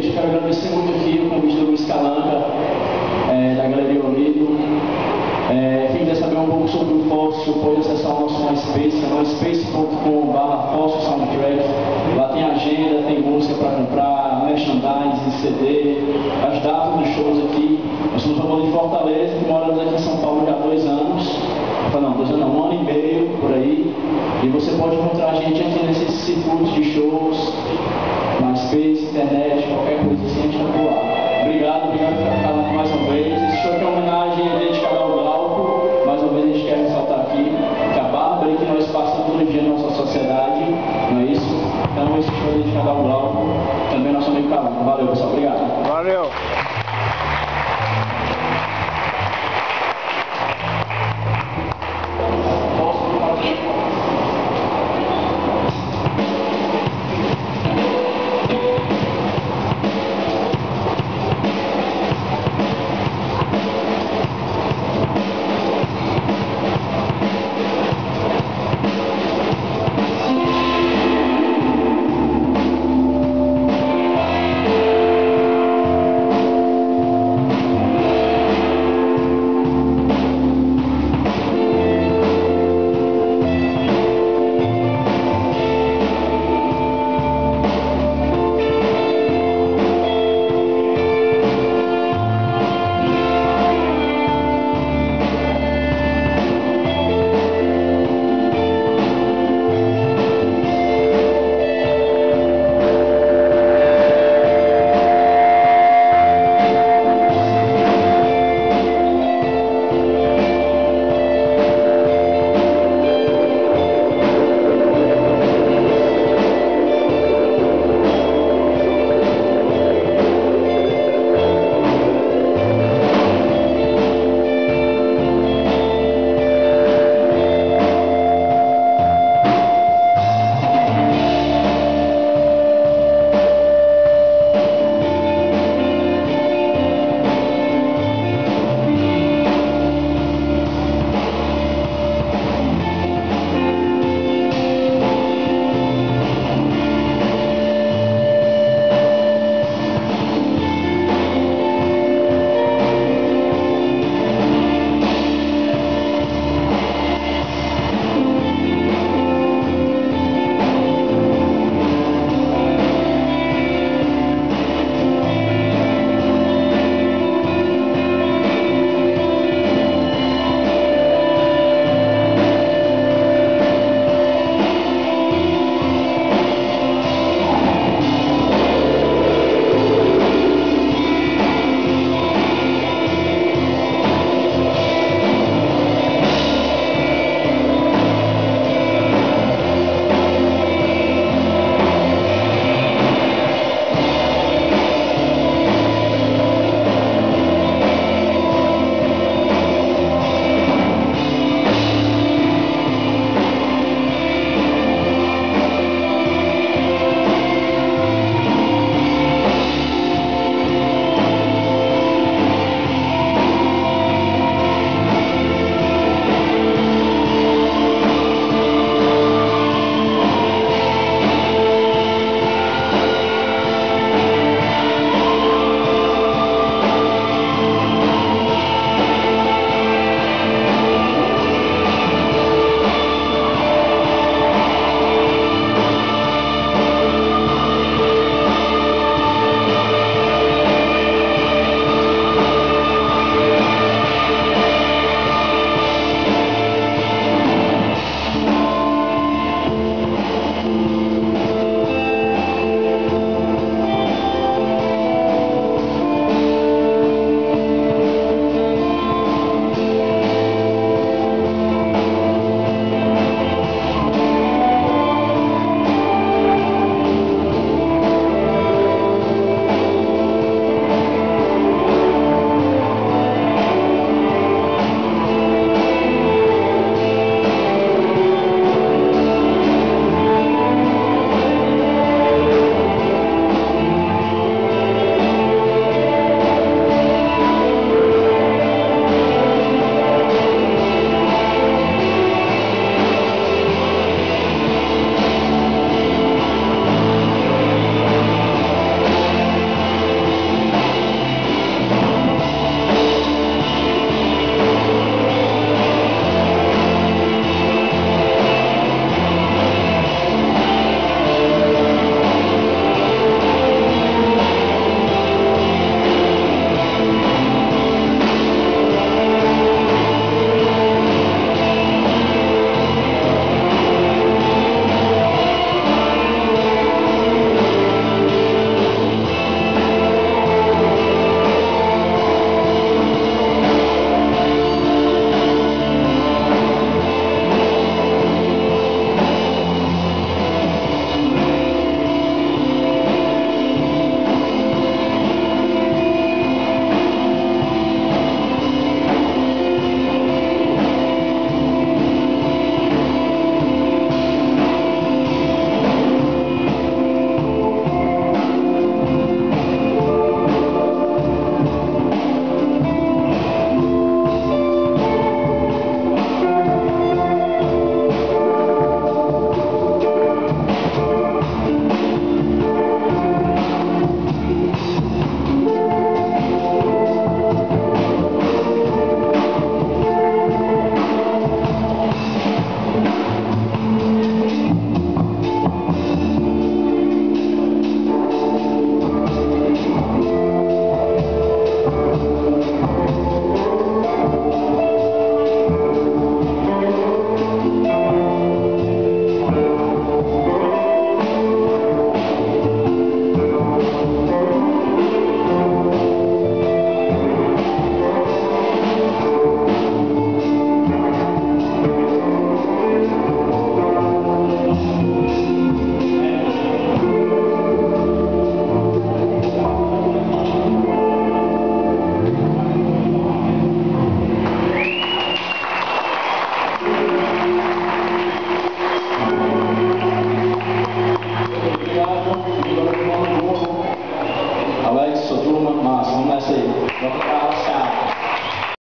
Gente, quero agradecer muito aqui o convite do Luiz Calanca, é, da Galeria Olido. É, quem quiser saber um pouco sobre o Fóssil, pode acessar o nosso MySpace, é myspace.com.br Fóssil Soundtrack. Lá tem agenda, tem música para comprar, merchandising, CD, as datas dos shows aqui. Nós somos uma de Fortaleza, que moramos aqui em São Paulo já há dois anos. Não, dois anos, um ano e meio por aí. E você pode encontrar a gente aqui nesses circuitos de shows, MySpace, internet, qualquer coisa assim, a gente voar. Obrigado, obrigado por ficar lá mais uma vez. Esse show aqui é uma homenagem dedicada ao Glauco. Mais uma vez a gente quer ressaltar aqui que a bárbara que nós passamos todo dia na nossa sociedade, não é isso? Então esse show é dedicado ao Glauco, também nosso amigo Calanco. Valeu, pessoal. Obrigado. Valeu.